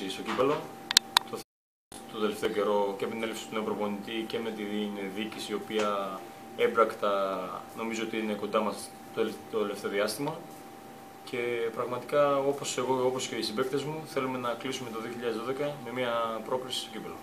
έλλειψη στο κύπελο. Το, το τελευταίο καιρό και με την έλευση του νεοπροπονητή και με την διοίκηση η οποία έμπρακτα νομίζω ότι είναι κοντά μας το, τελευταίο διάστημα. Και πραγματικά όπως εγώ όπως και οι συμπαίκτες μου θέλουμε να κλείσουμε το 2012 με μια πρόκληση στο κύπελο.